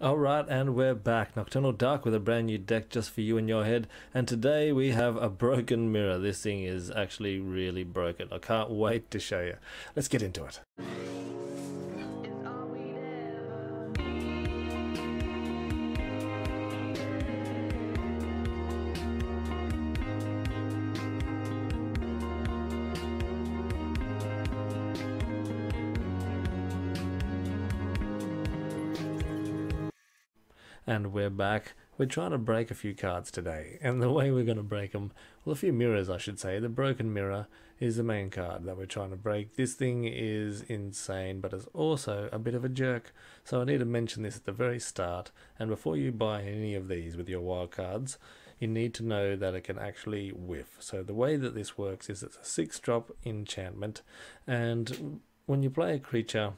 Alright, and we're back. Nocturnal Duck with a brand new deck just for you in your head. And today we have a broken mirror. This thing is actually really broken. I can't wait to show you. Let's get into it. We're back. We're trying to break a few cards today, and the way we're going to break them, well, a few mirrors, I should say. The broken mirror is the main card that we're trying to break. This thing is insane, but it's also a bit of a jerk. So I need to mention this at the very start. And before you buy any of these with your wild cards, you need to know that it can actually whiff. So the way that this works is it's a six drop enchantment, and when you play a creature,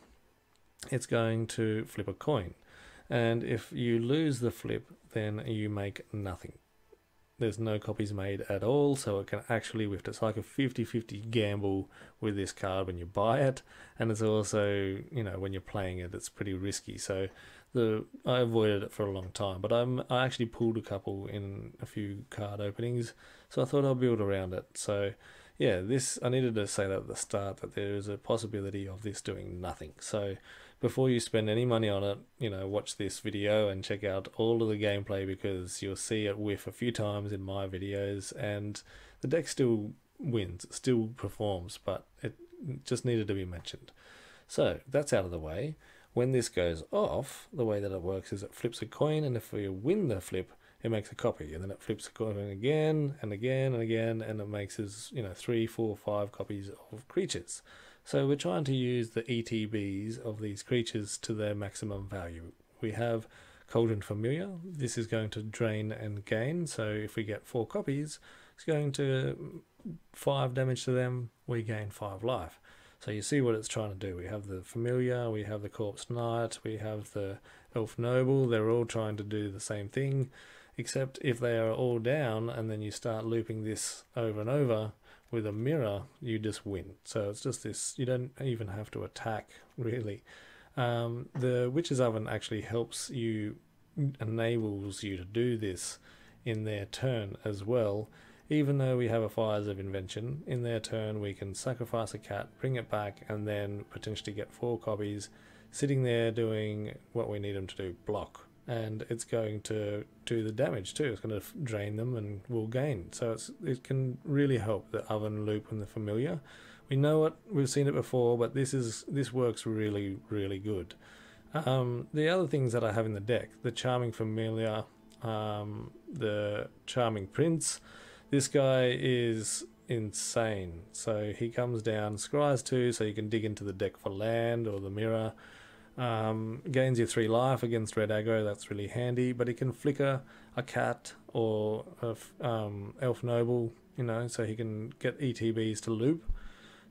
it's going to flip a coin. And if you lose the flip, then you make nothing. There's no copies made at all, so it can actually whiff. It's like a 50 50 gamble with this card when you buy it, and it's also, you know, when you're playing it, it's pretty risky. So the I avoided it for a long time, but I'm I actually pulled a couple in a few card openings, so I thought I'll build around it. So yeah, this I needed to say that at the start that there is a possibility of this doing nothing. So before you spend any money on it, you know, watch this video and check out all of the gameplay because you'll see it whiff a few times in my videos and the deck still wins, it still performs, but it just needed to be mentioned. So that's out of the way. When this goes off, the way that it works is it flips a coin, and if we win the flip, it makes a copy, and then it flips a coin again and again and again, and it makes us, you know, three, four, five copies of creatures. So we're trying to use the ETBs of these creatures to their maximum value. We have Cauldron Familiar. This is going to drain and gain. So if we get four copies, it's going to mm, five damage to them. We gain five life. So you see what it's trying to do. We have the Familiar, we have the Corpse Knight, we have the Elf Noble. They're all trying to do the same thing, except if they are all down and then you start looping this over and over, with a mirror, you just win. So it's just this, you don't even have to attack really. Um, the Witch's Oven actually helps you, enables you to do this in their turn as well. Even though we have a Fires of Invention, in their turn we can sacrifice a cat, bring it back, and then potentially get four copies sitting there doing what we need them to do block and it's going to do the damage too. It's going to drain them and will gain. So it can really help the oven loop and the familiar. We know it. We've seen it before, but this is this works really really good. Um, the other things that I have in the deck: the charming familiar, um, the charming prince. This guy is insane. So he comes down, scries two, so you can dig into the deck for land or the mirror. Um, gains you three life against red aggro, that's really handy, but he can flicker a cat or a um, elf noble, you know, so he can get ETBs to loop.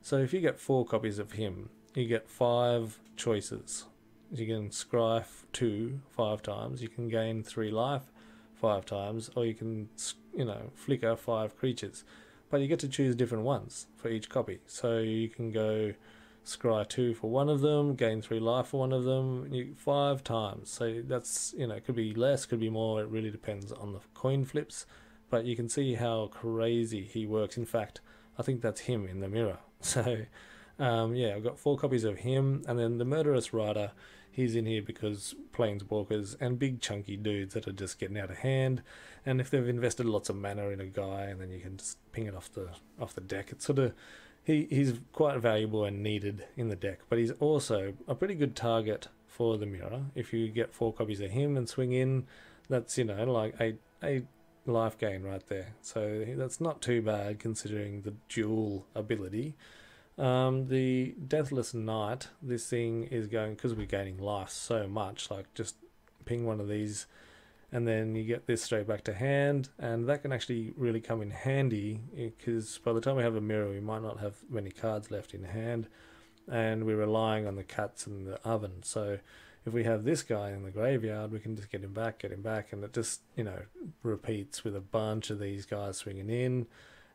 So if you get four copies of him, you get five choices. You can scry two five times, you can gain three life five times, or you can, you know, flicker five creatures. But you get to choose different ones for each copy. So you can go scry two for one of them, gain three life for one of them, you, five times. So that's you know it could be less, could be more. It really depends on the coin flips, but you can see how crazy he works. In fact, I think that's him in the mirror. So um, yeah, I've got four copies of him, and then the murderous rider. He's in here because planeswalkers and big chunky dudes that are just getting out of hand. And if they've invested lots of mana in a guy, and then you can just ping it off the off the deck, it's sort of he, he's quite valuable and needed in the deck, but he's also a pretty good target for the mirror. If you get four copies of him and swing in, that's you know like a a life gain right there. So that's not too bad considering the dual ability. Um, the Deathless Knight, this thing is going because we're gaining life so much. Like just ping one of these and then you get this straight back to hand and that can actually really come in handy eh, because by the time we have a mirror we might not have many cards left in hand and we're relying on the cats in the oven. So if we have this guy in the graveyard we can just get him back get him back and it just you know repeats with a bunch of these guys swinging in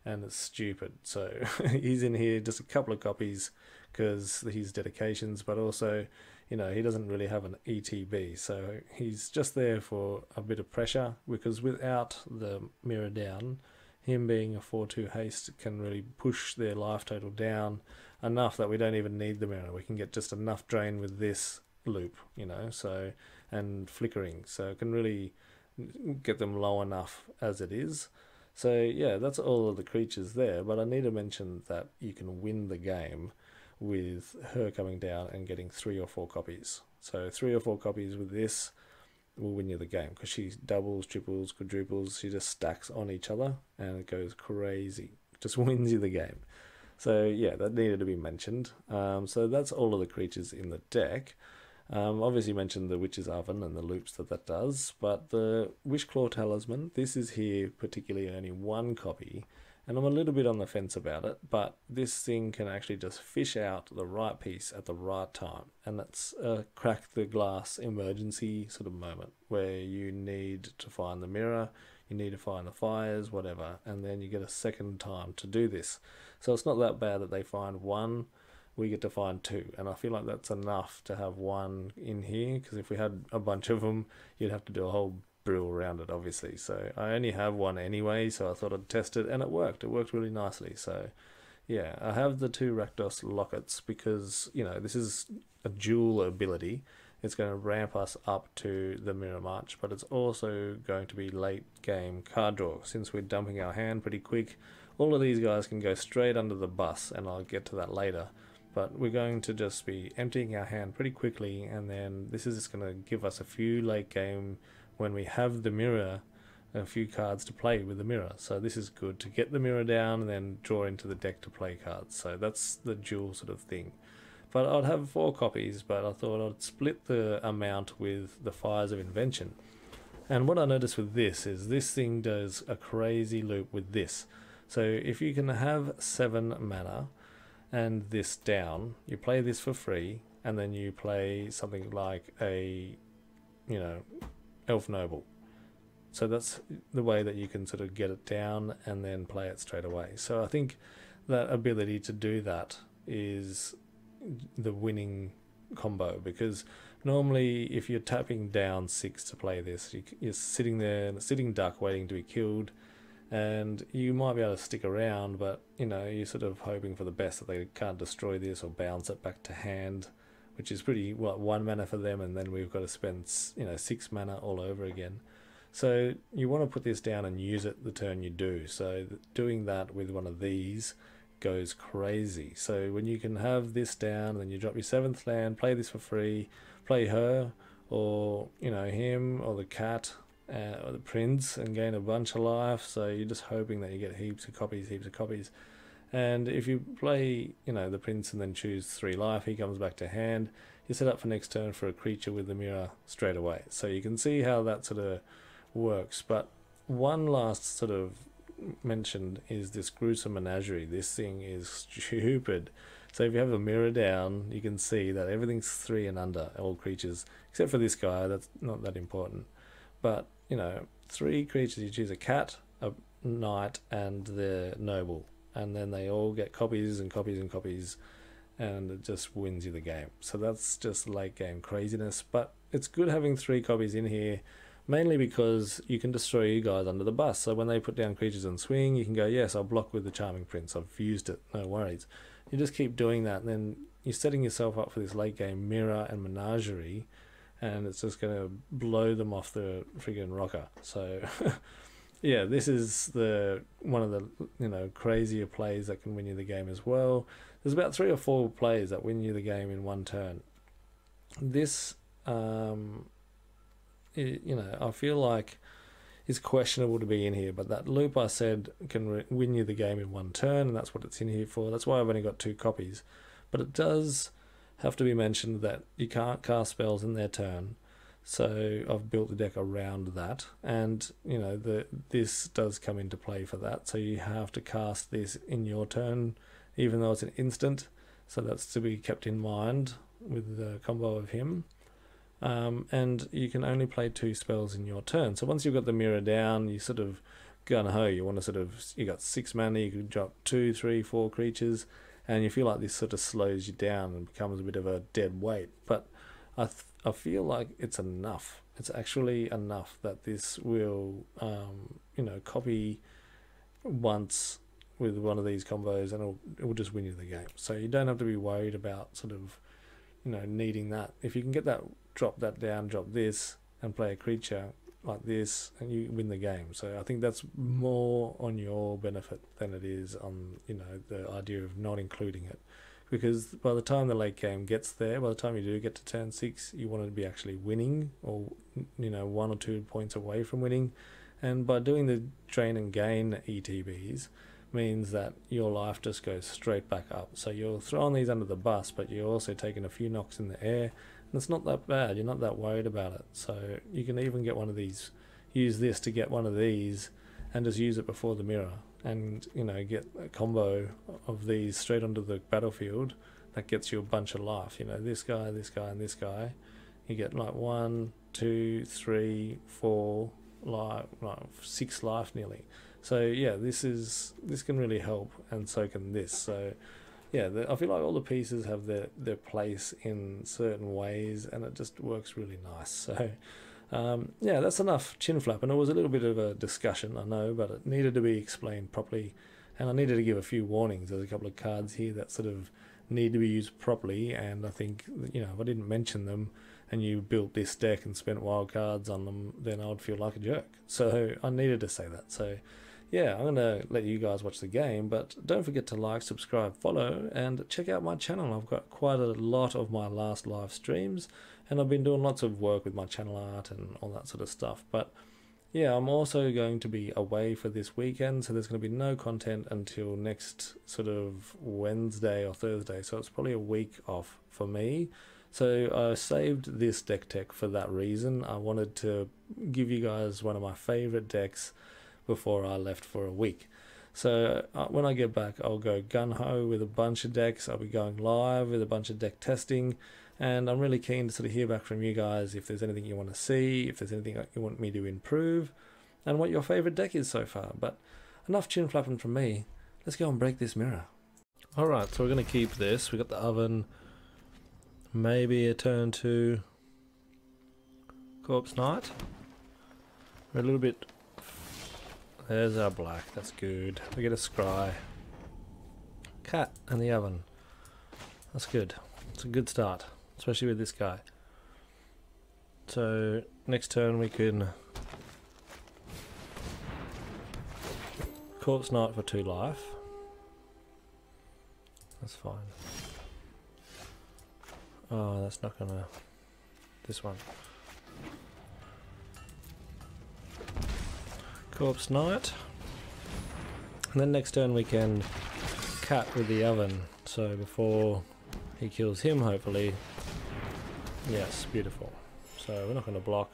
and it's stupid. So he's in here just a couple of copies because his dedications but also you know, he doesn't really have an ETB, so he's just there for a bit of pressure because without the mirror down, him being a 4 2 haste can really push their life total down enough that we don't even need the mirror. We can get just enough drain with this loop, you know, so and flickering, so it can really get them low enough as it is. So yeah, that's all of the creatures there, but I need to mention that you can win the game with her coming down and getting three or four copies. So three or four copies with this will win you the game because she doubles, triples, quadruples. She just stacks on each other and it goes crazy. Just wins you the game. So yeah, that needed to be mentioned. Um, so that's all of the creatures in the deck. Um, obviously mentioned the Witch's Oven and the loops that that does, but the Wishclaw Talisman, this is here particularly only one copy, and I'm a little bit on the fence about it, but this thing can actually just fish out the right piece at the right time, and that's a crack the glass emergency sort of moment where you need to find the mirror, you need to find the fires, whatever, and then you get a second time to do this. So it's not that bad that they find one, we get to find two, and I feel like that's enough to have one in here, because if we had a bunch of them, you'd have to do a whole brew around it, obviously. So I only have one anyway, so I thought I'd test it, and it worked. It worked really nicely. So yeah, I have the two Rakdos lockets because you know this is a dual ability. It's going to ramp us up to the Mirror March, but it's also going to be late game card draw since we're dumping our hand pretty quick. All of these guys can go straight under the bus, and I'll get to that later. But we're going to just be emptying our hand pretty quickly, and then this is just going to give us a few late game when we have the mirror a few cards to play with the mirror. So this is good to get the mirror down and then draw into the deck to play cards. So that's the dual sort of thing. But I'd have four copies, but I thought I'd split the amount with the Fires of Invention. And what I noticed with this is this thing does a crazy loop with this. So if you can have seven mana and this down, you play this for free, and then you play something like a, you know, Elf Noble. So that's the way that you can sort of get it down and then play it straight away. So I think that ability to do that is the winning combo because normally if you're tapping down six to play this, you're sitting there, sitting duck, waiting to be killed, and you might be able to stick around, but you know you're sort of hoping for the best that they can't destroy this or bounce it back to hand which is pretty what one mana for them, and then we've got to spend you know six mana all over again. So you want to put this down and use it the turn you do. So doing that with one of these goes crazy. So when you can have this down, then you drop your seventh land, play this for free, play her or you know him or the cat uh, or the prince and gain a bunch of life. So you're just hoping that you get heaps of copies, heaps of copies. And if you play, you know, the prince and then choose three life, he comes back to hand. You're set up for next turn for a creature with the mirror straight away. So you can see how that sort of works. But one last sort of mentioned is this gruesome menagerie. This thing is stupid. So if you have a mirror down, you can see that everything's three and under, all creatures, except for this guy, that's not that important. But, you know, three creatures, you choose a cat, a knight, and the noble and then they all get copies and copies and copies and it just wins you the game. So that's just late game craziness. But it's good having three copies in here, mainly because you can destroy you guys under the bus. So when they put down creatures and swing, you can go, yes, I'll block with the Charming Prince. I've used it, no worries. You just keep doing that, and then you're setting yourself up for this late game mirror and menagerie, and it's just going to blow them off the friggin' rocker. So yeah, this is the one of the you know crazier plays that can win you the game as well. There's about three or four plays that win you the game in one turn. This, um, it, you know, I feel like is questionable to be in here, but that loop I said can re- win you the game in one turn, and that's what it's in here for. That's why I've only got two copies, but it does have to be mentioned that you can't cast spells in their turn so I've built the deck around that, and you know the this does come into play for that. So you have to cast this in your turn, even though it's an instant. So that's to be kept in mind with the combo of him. Um, and you can only play two spells in your turn. So once you've got the mirror down, you sort of gun ho. You want to sort of you got six mana. You can drop two, three, four creatures, and you feel like this sort of slows you down and becomes a bit of a dead weight. But I th- I feel like it's enough. It's actually enough that this will, um, you know, copy once with one of these combos and it'll, it will just win you the game. So you don't have to be worried about sort of, you know, needing that. If you can get that, drop that down, drop this, and play a creature like this, and you win the game. So I think that's more on your benefit than it is on, you know, the idea of not including it. Because by the time the late game gets there, by the time you do get to turn six, you want to be actually winning, or you know, one or two points away from winning. And by doing the drain and gain ETBs, means that your life just goes straight back up. So you're throwing these under the bus, but you're also taking a few knocks in the air, and it's not that bad. You're not that worried about it. So you can even get one of these, use this to get one of these, and just use it before the mirror, and you know get a combo of these straight onto the battlefield. That gets you a bunch of life. You know this guy, this guy, and this guy. You get like one, two, three, four, like, like six life nearly. So yeah, this is this can really help, and so can this. So yeah, the, I feel like all the pieces have their their place in certain ways, and it just works really nice. So. Um, yeah, that's enough chin flap, and it was a little bit of a discussion, I know, but it needed to be explained properly, and I needed to give a few warnings. There's a couple of cards here that sort of need to be used properly, and I think you know if I didn't mention them, and you built this deck and spent wild cards on them, then I would feel like a jerk. So I needed to say that. So yeah, I'm going to let you guys watch the game, but don't forget to like, subscribe, follow, and check out my channel. I've got quite a lot of my last live streams, and I've been doing lots of work with my channel art and all that sort of stuff. But yeah, I'm also going to be away for this weekend, so there's going to be no content until next sort of Wednesday or Thursday, so it's probably a week off for me. So I saved this deck tech for that reason. I wanted to give you guys one of my favorite decks before I left for a week. So uh, when I get back, I'll go gun ho with a bunch of decks. I'll be going live with a bunch of deck testing, and I'm really keen to sort of hear back from you guys if there's anything you want to see, if there's anything you want me to improve, and what your favorite deck is so far. But enough chin flapping from me. Let's go and break this mirror. All right, so we're going to keep this. We got the oven. Maybe a turn to Corpse Knight. We're a little bit there's our black, that's good. We get a scry. Cat in the oven. That's good. It's a good start, especially with this guy. So next turn we can Corpse Knight for two life. That's fine. Oh, that's not gonna... This one. Corpse Knight. And then next turn we can cat with the oven. So before he kills him, hopefully. Yes, beautiful. So we're not going to block.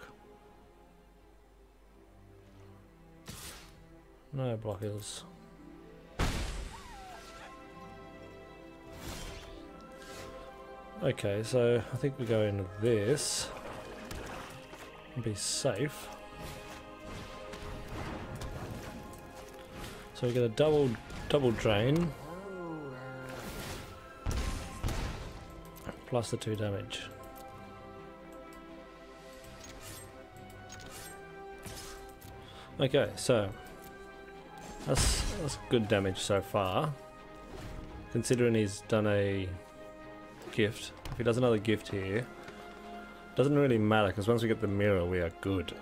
No blockers. Okay, so I think we go into this. And Be safe. So we get a double double drain. Plus the two damage. Okay, so that's that's good damage so far. Considering he's done a gift. If he does another gift here, doesn't really matter because once we get the mirror we are good.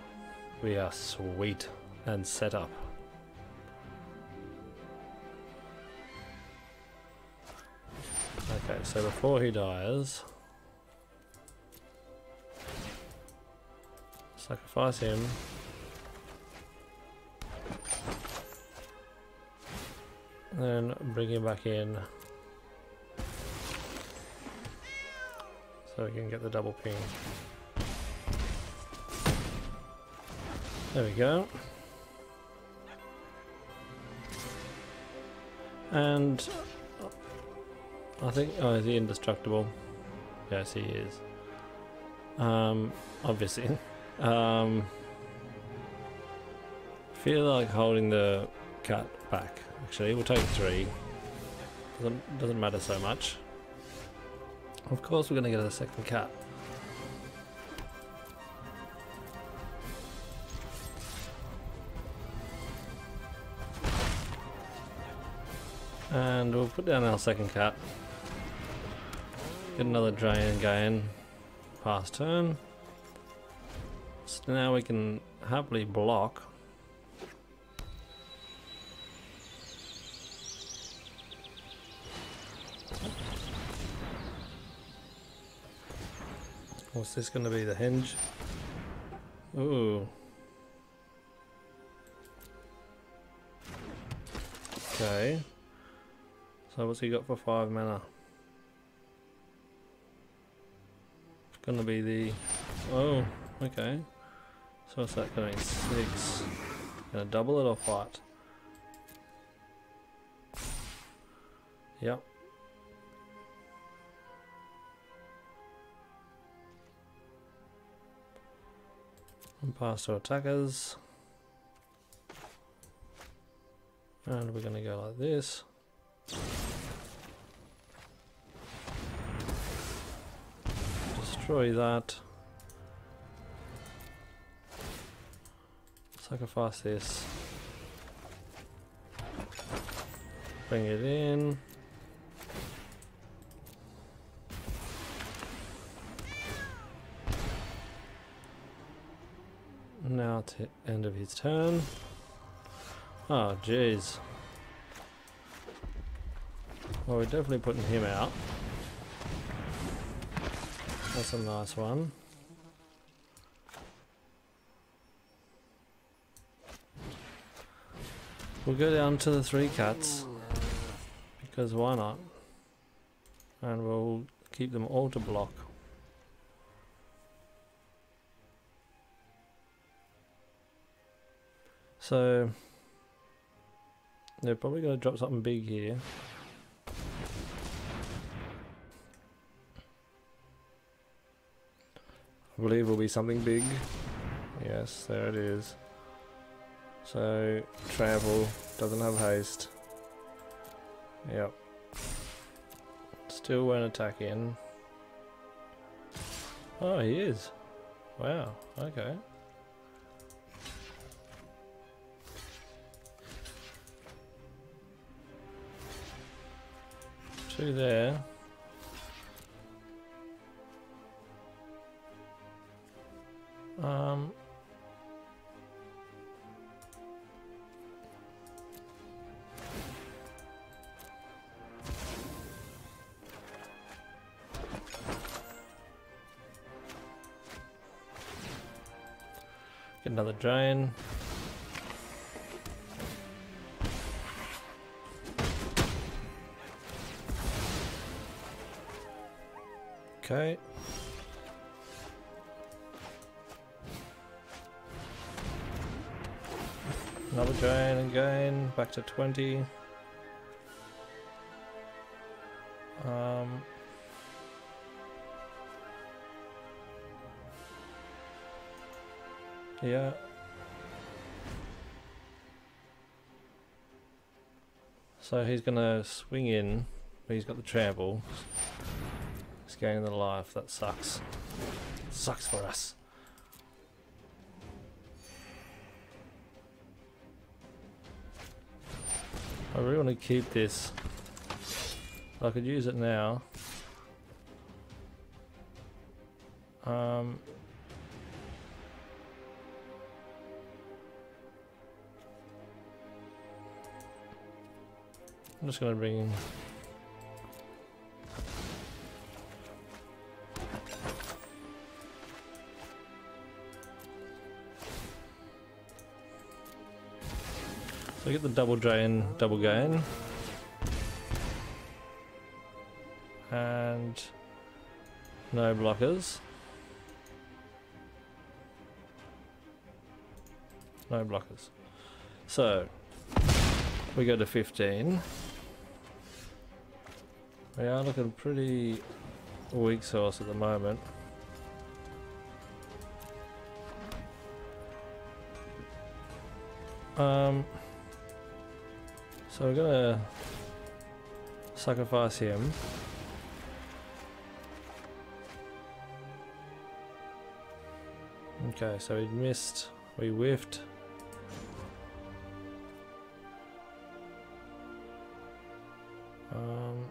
We are sweet and set up. Okay, so before he dies, sacrifice him. Then bring him back in. So we can get the double ping. There we go. And I think, oh, is he indestructible? Yes, he is. Um, obviously. Um, feel like holding the cat back. Actually, we'll take three. Doesn't, doesn't matter so much. Of course we're going to get a second cat. And we'll put down our second cat. Get another drain guy in. Pass turn. So now we can happily block What's this going to be? The hinge? Ooh. Okay. So what's he got for five mana? It's gonna be the oh, okay. So what's that going to be? six? Gonna double it or fight? Yep. Pass to attackers. And we're gonna go like this. Destroy that. Sacrifice this. Bring it in. End of his turn. Oh, jeez. Well, we're definitely putting him out. That's a nice one. We'll go down to the three cats. Because why not? And we'll keep them all to block. So, they're probably going to drop something big here. I believe will be something big. Yes, there it is. So, travel, doesn't have haste. Yep. Still won't attack in. Oh, he is. Wow, okay. Two there. Um, get another drain. Okay. Another drain again, back to 20. Um, yeah. So he's gonna swing in, but he's got the trample. Gaining the life, that sucks. Sucks for us. I really want to keep this. I could use it now. Um, I'm just going to bring So get the double drain, double gain. And no blockers. No blockers. So we go to 15. We are looking pretty weak source at the moment. Um, so we're gonna sacrifice him. Okay, so we missed, we whiffed. Um,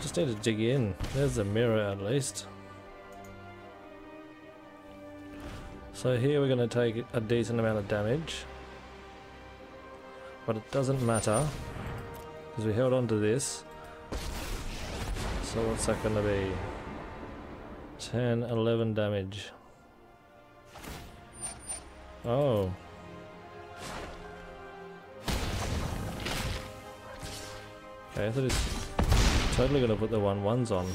just need to dig in. There's a mirror at least. So here we're going to take a decent amount of damage. But it doesn't matter. Because we held on to this. So what's that going to be? 10, 11 damage. Oh. Okay, I thought it's totally gonna put the one ones on.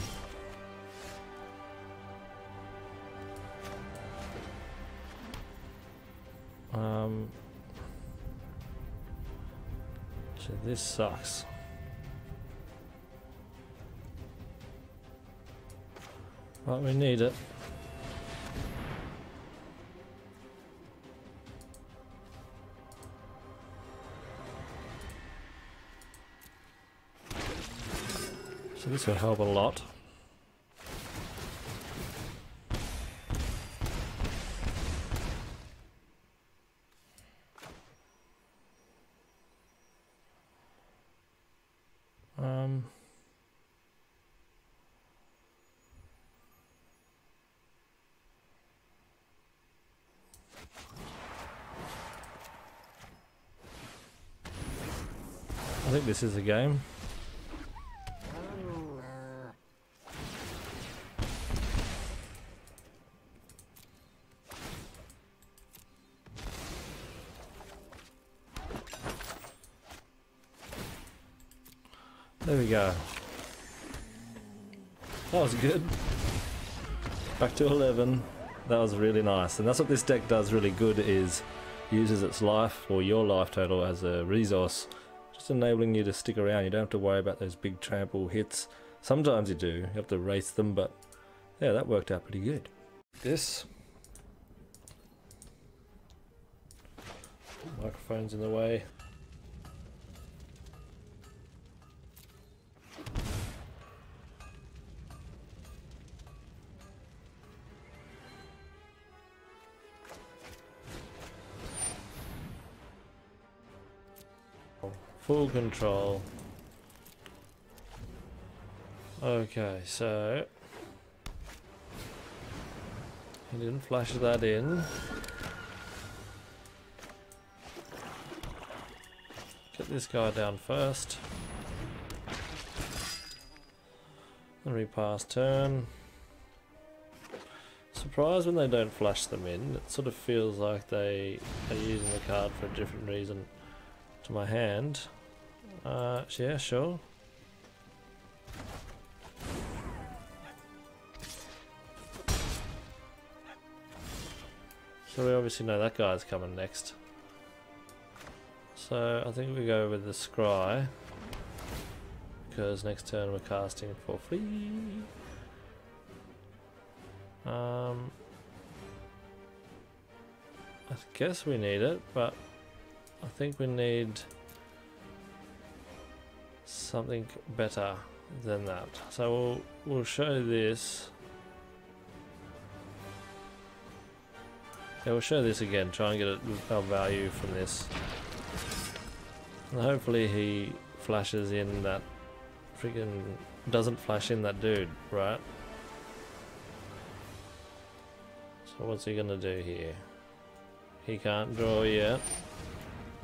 Um. So this sucks. But we need it. So this will help a lot. This is a game. There we go. That was good. Back to 11. That was really nice. And that's what this deck does really good is uses its life or your life total as a resource. Just enabling you to stick around. You don't have to worry about those big trample hits. Sometimes you do. You have to race them, but yeah, that worked out pretty good. This microphone's in the way. Full control. Okay, so he didn't flash that in. Get this guy down first. Then repass turn. Surprised when they don't flash them in. It sort of feels like they are using the card for a different reason to my hand. Uh, yeah, sure. So we obviously know that guy's coming next. So I think we go with the scry. Because next turn we're casting for free. Um, I guess we need it, but I think we need something better than that. So we'll we'll show this. Yeah, we'll show this again. Try and get a, a value from this. And hopefully he flashes in that freaking doesn't flash in that dude, right? So what's he gonna do here? He can't draw yet.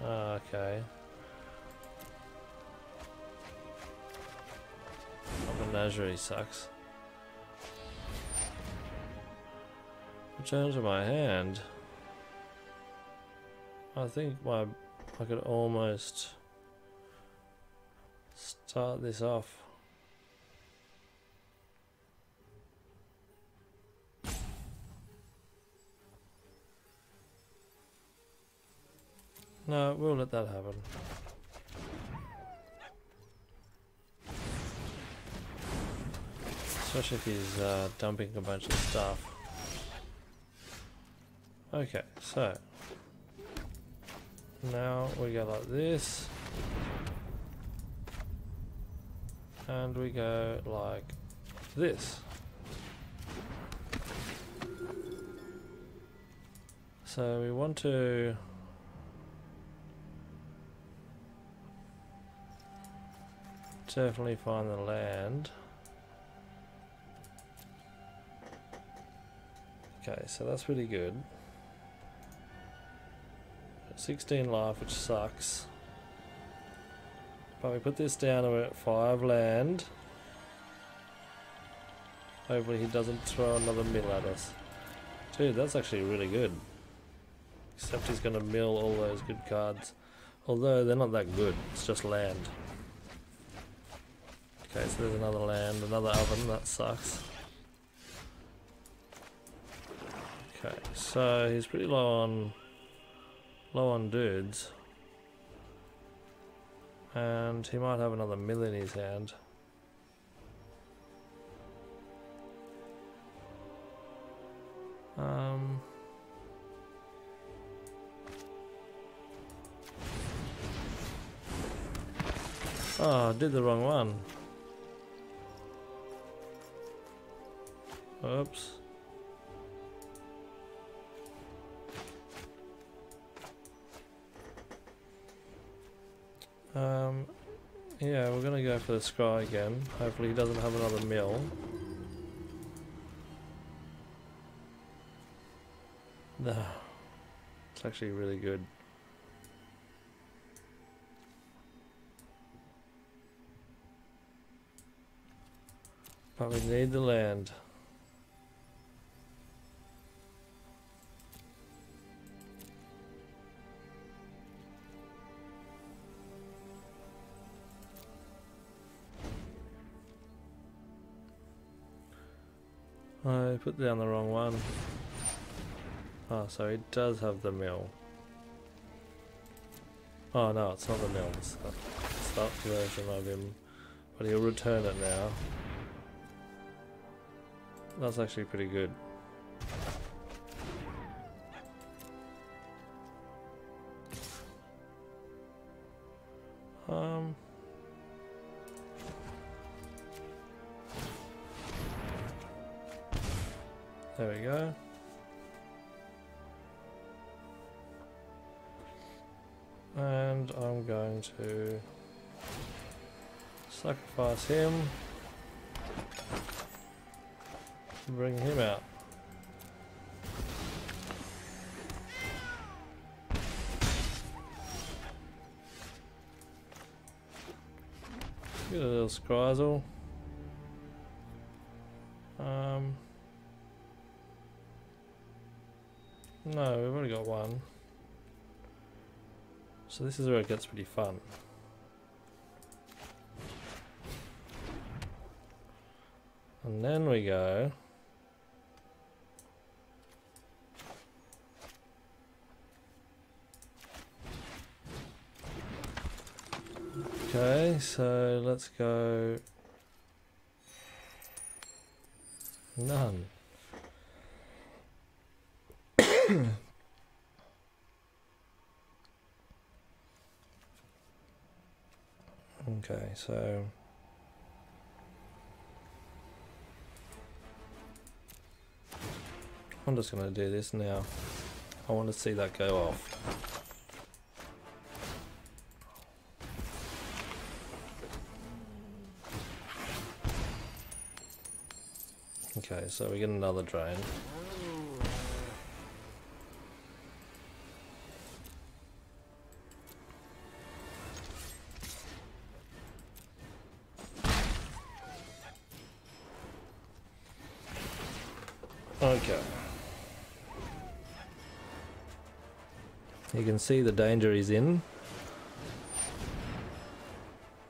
Ah, okay. Menagerie sucks. Return to my hand. I think my I could almost start this off. No, we'll let that happen. Especially if he's uh, dumping a bunch of stuff. Okay, so. Now we go like this. And we go like this. So we want to... Definitely find the land. Okay, so that's really good. 16 life, which sucks. But we put this down, we're at 5 land. Hopefully he doesn't throw another mill at us. Dude, that's actually really good. Except he's going to mill all those good cards. Although they're not that good, it's just land. Okay, so there's another land, another oven, that sucks. Okay, so he's pretty low on low on dudes. And he might have another mill in his hand. Um Oh, I did the wrong one. Oops. Um, yeah, we're gonna go for the scry again. Hopefully he doesn't have another mill. No. It's actually really good. But we need the land. I put down the wrong one. Oh, so he does have the mill. Oh no, it's not the mill, it's that version of him. But he'll return it now. That's actually pretty good. Sacrifice him. Bring him out. Get a little Skrizel. Um, no, we've only got one. So this is where it gets pretty fun. And then we go Okay, so let's go none. okay, so I'm just going to do this now. I want to see that go off. Okay, so we get another drain. You can see the danger he's in.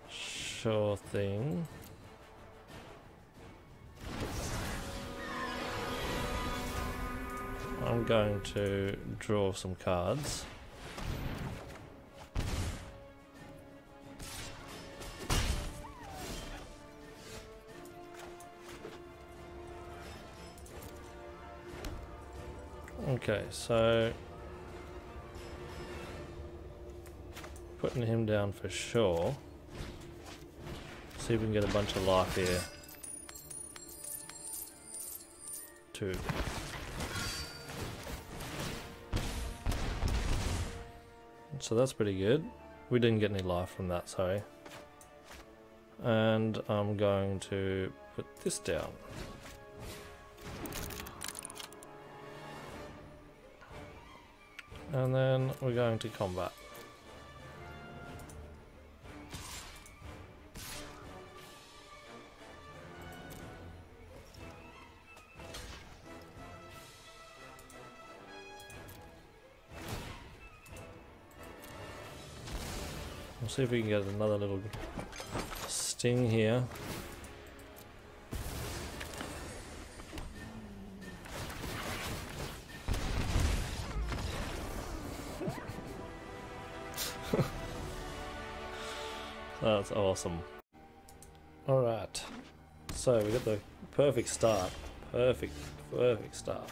Sure thing. I'm going to draw some cards. Okay, so putting him down for sure. See if we can get a bunch of life here. Two. So that's pretty good. We didn't get any life from that, sorry. and I'm going to put this down. And then we're going to combat. We'll see if we can get another little sting here. That's awesome. Alright. So we got the perfect start. Perfect, perfect start.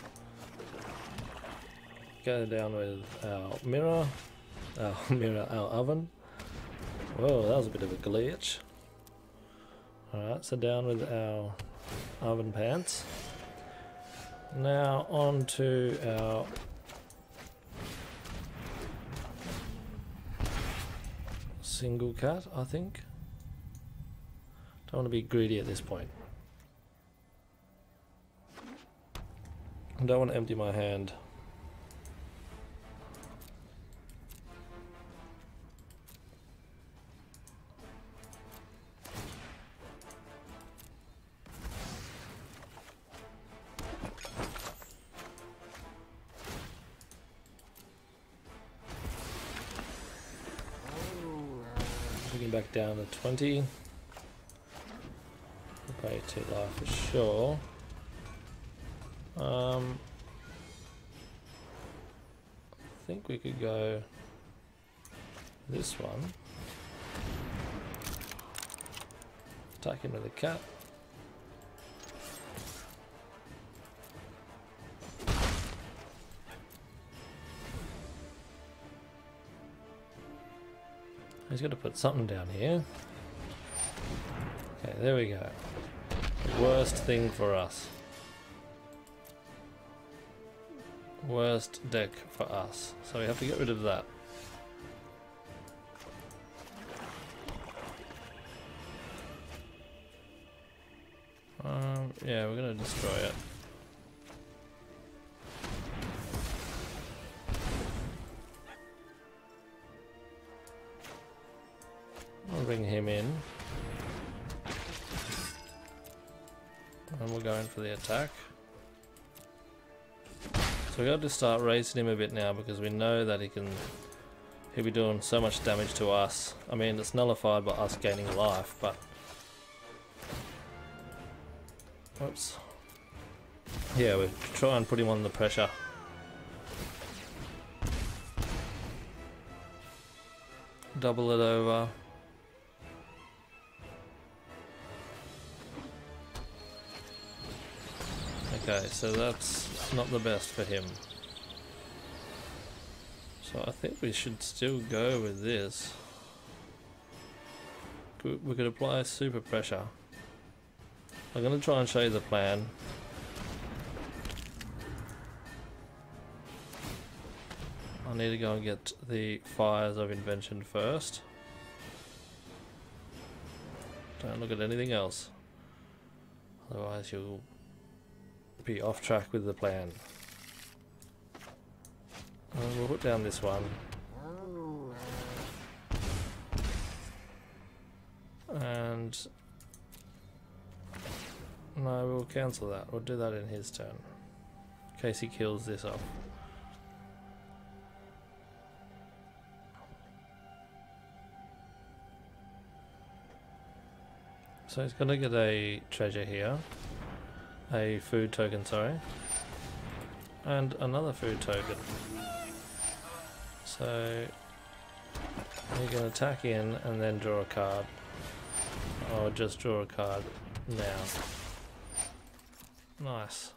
Go down with our mirror. Our mirror, our oven. Whoa, that was a bit of a glitch. Alright, so down with our oven pants. Now on to our single cat, I think. Don't want to be greedy at this point. I don't want to empty my hand. Back down to 20. Pay two life for sure. Um, I think we could go this one. Attack him with a cat. He's got to put something down here. Okay, there we go. Worst thing for us. Worst deck for us. So we have to get rid of that. And for the attack. So we got to start racing him a bit now because we know that he can he'll be doing so much damage to us. I mean it's nullified by us gaining life, but Oops. Yeah, we try and put him under pressure. Double it over. Okay, so that's not the best for him. So I think we should still go with this. We could apply super pressure. I'm going to try and show you the plan. I need to go and get the fires of invention first. Don't look at anything else. Otherwise you'll be off track with the plan. Uh, we'll put down this one. And no, we'll cancel that. We'll do that in his turn. In case he kills this off. So he's gonna get a treasure here. A food token, sorry. And another food token. So you can attack in and then draw a card. Or just draw a card now. Nice.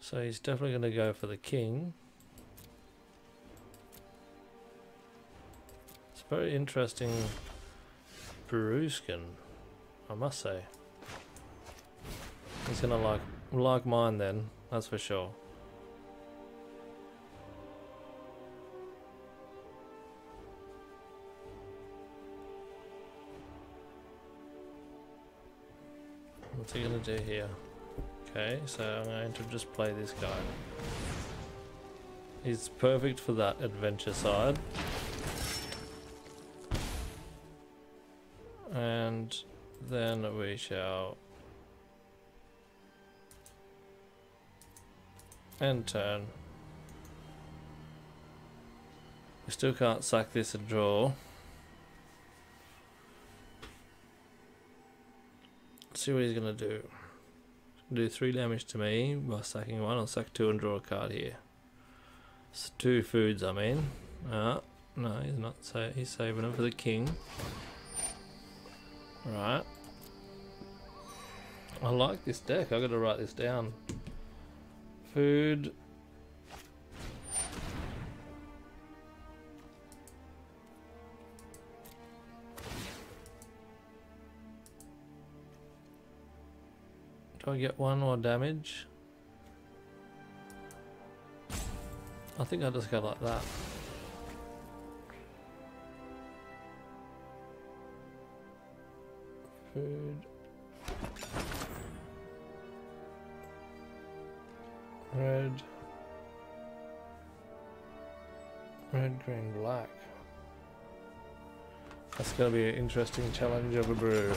So he's definitely going to go for the king. It's very interesting Spuruskin, I must say. He's gonna like like mine then, that's for sure. What's he gonna do here? Okay, so I'm going to just play this guy. He's perfect for that adventure side. Then we shall end turn. We still can't sack this and draw. Let's see what he's gonna do. Do three damage to me by sacking one. I'll sack two and draw a card here. It's two foods, I mean. Uh, no, he's not. Sa he's saving them for the king. Right. I like this deck. I got to write this down. Food. Do I get one more damage? I think I'll just go like that. Food. Red. Red, green, black. That's going to be an interesting challenge of a brew.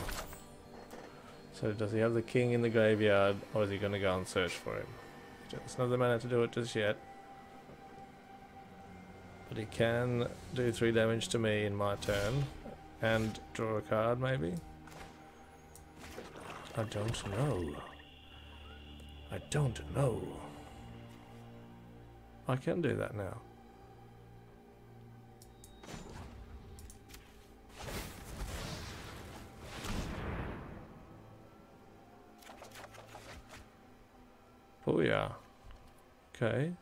So does he have the king in the graveyard or is he going to go and search for him? It's not the manner to do it just yet. But he can do 3 damage to me in my turn and draw a card maybe? I don't know. I don't know. I can do that now. Oh yeah. Okay.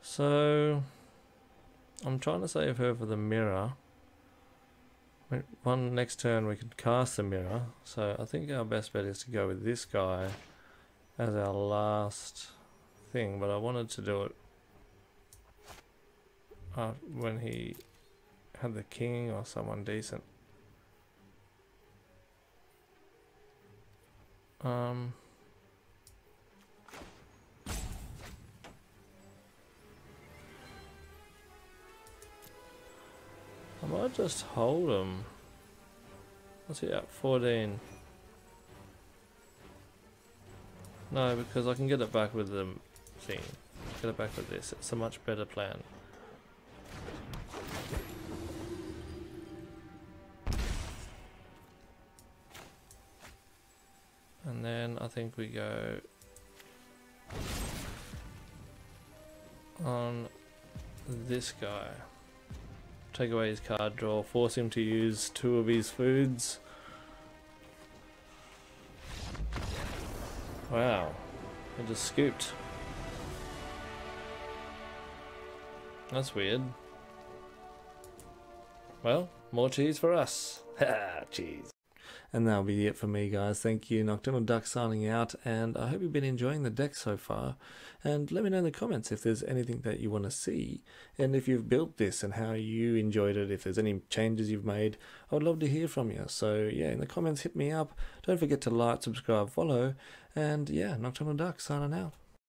So I'm trying to save her for the mirror. One next turn we could cast the mirror, so I think our best bet is to go with this guy as our last thing, but I wanted to do it uh, when he had the king or someone decent. Um, might just hold him. What's he at? 14. No, because I can get it back with the thing. Get it back with this. It's a much better plan. And then I think we go on this guy. Take away his card draw, force him to use two of his foods. Wow, I just scooped. That's weird. Well, more cheese for us. Ha, cheese. And that'll be it for me, guys. Thank you, Nocturnal Duck signing out, and I hope you've been enjoying the deck so far. And let me know in the comments if there's anything that you want to see, and if you've built this and how you enjoyed it, if there's any changes you've made. I would love to hear from you. So, yeah, in the comments, hit me up. Don't forget to like, subscribe, follow, and yeah, Nocturnal Duck signing out.